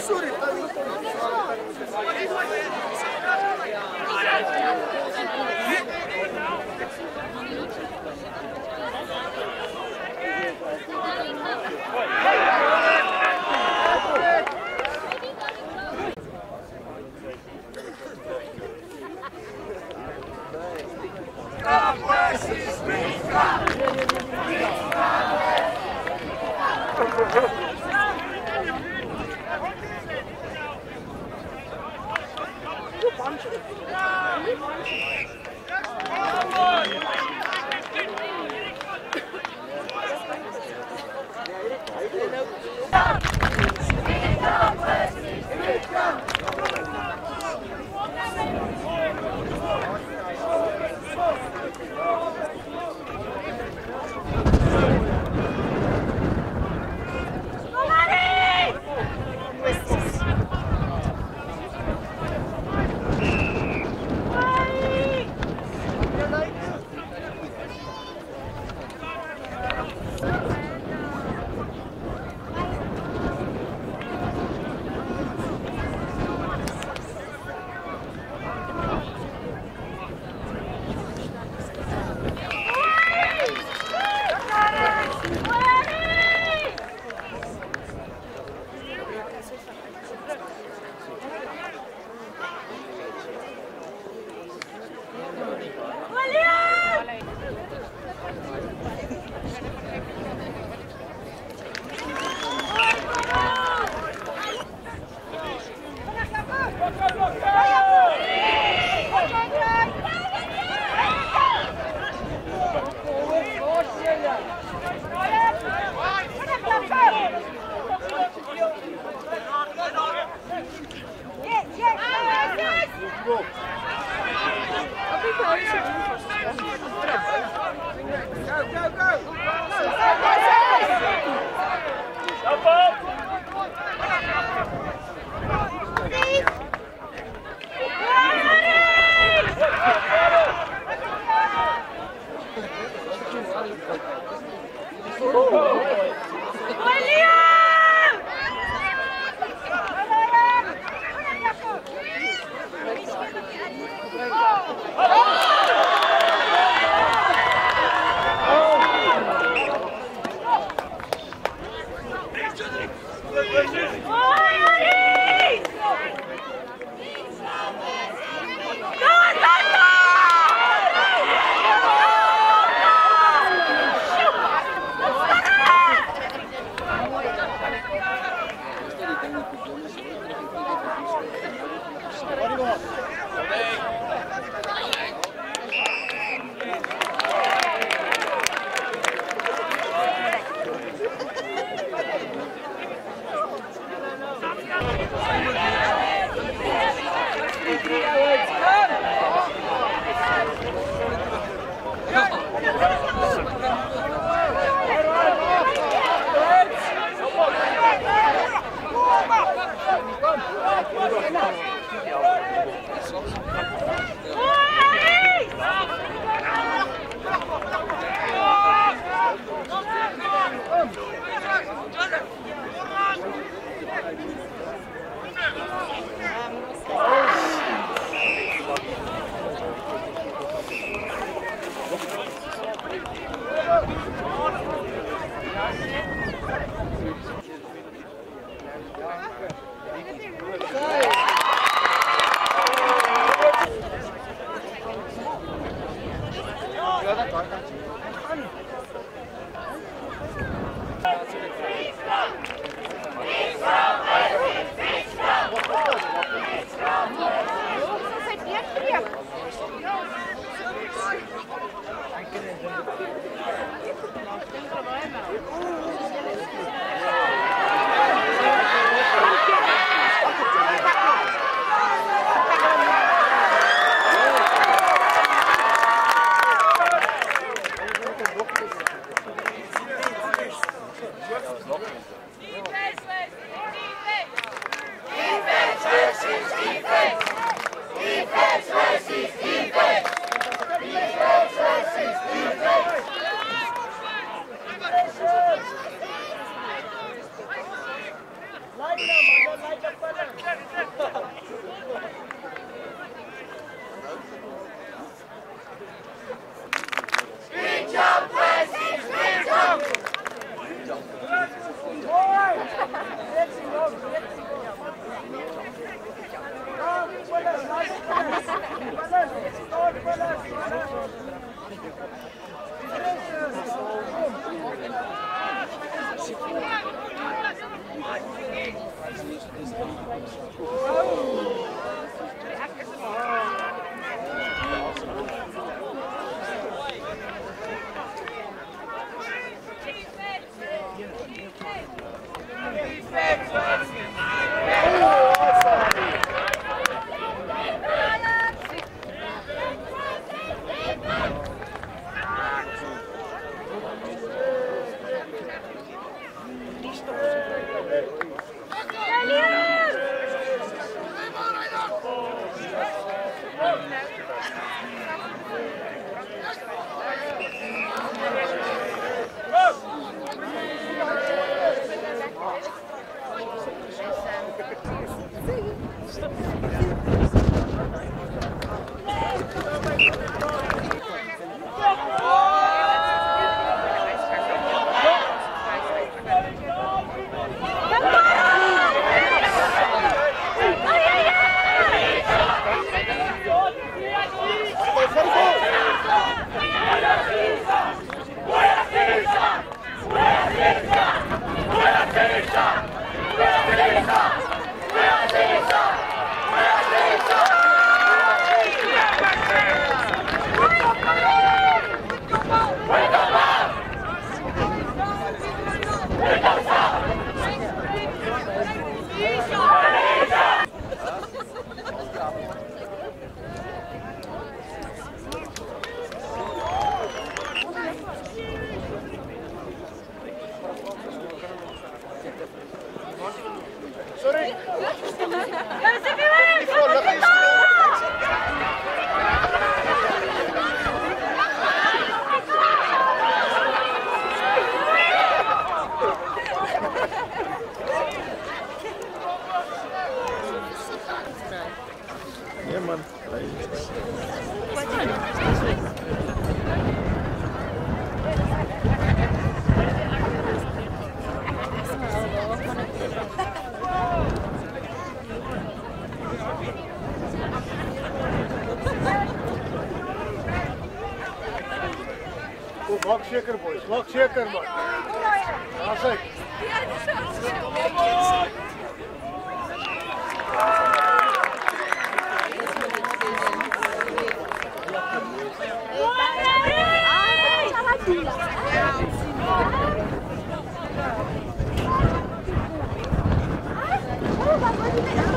Sorry. bunch of them. Держи! Держи! Um, Ooh. Thank you. Sorry. Zeker boys, maak zeker man. Ja, zeker. Apa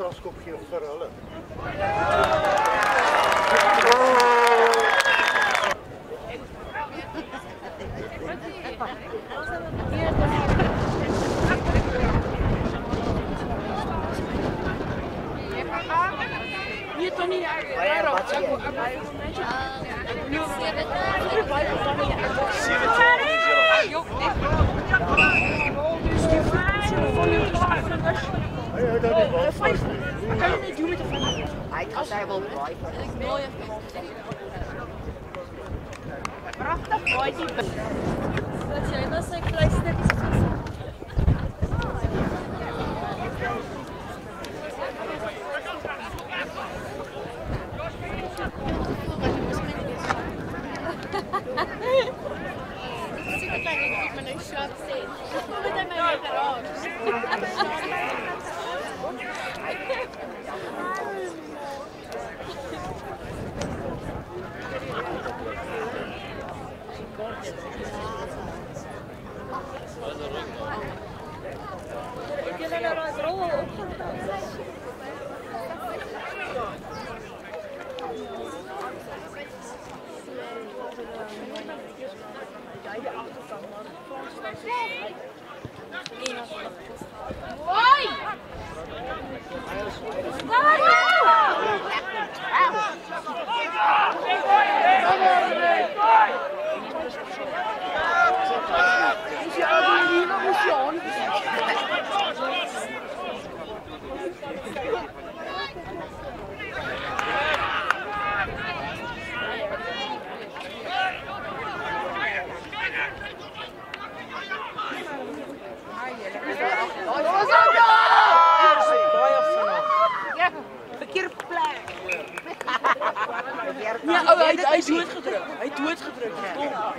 Uh, die strafskop gee vir hulle. Can you do Hij I thought wel will Ik Prachtig mooi die bus. Dat jij was een klein stukje Ik ben een shot zien. Ik kom met hem weer raar. Ja, oh, hij, hij doet het gedrukt. Hij doet het gedrukt. Ja. ja.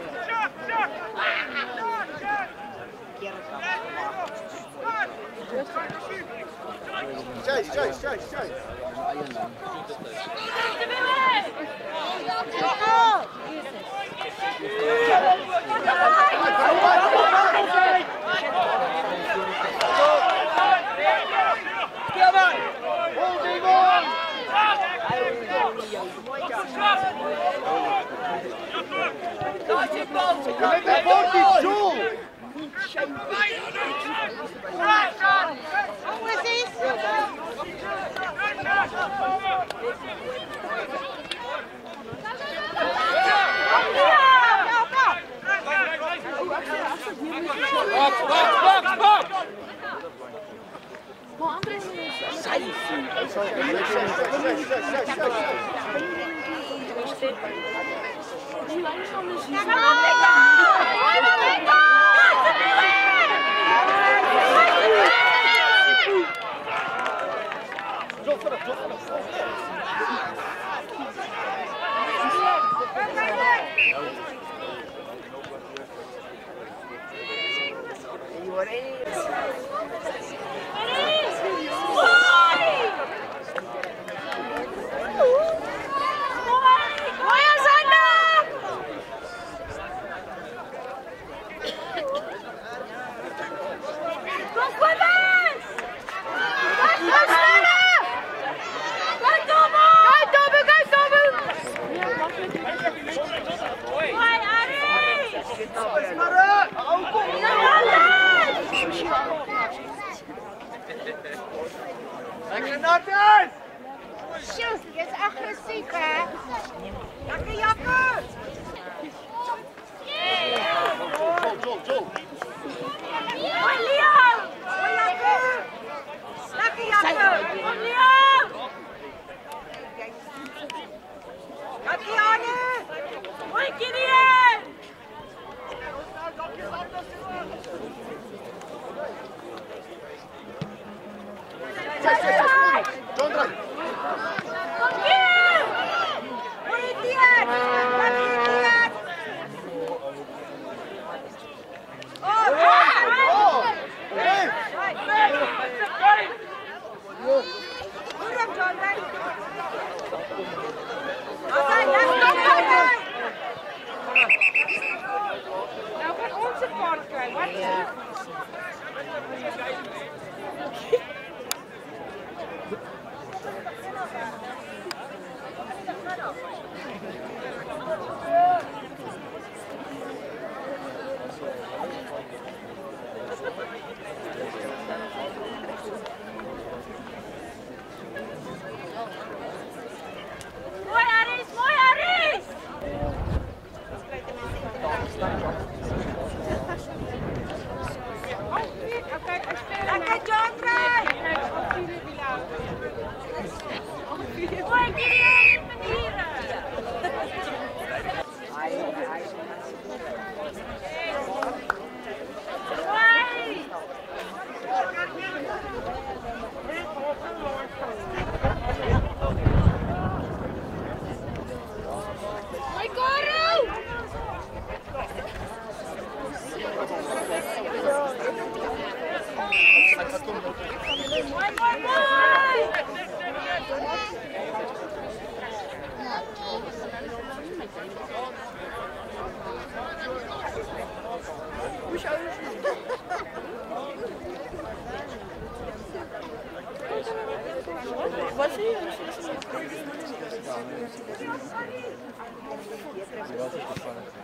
Ja, Bolt, Bolt, Bolt, Bolt, Bolt, What is? What is? yes, yes. Спасибо.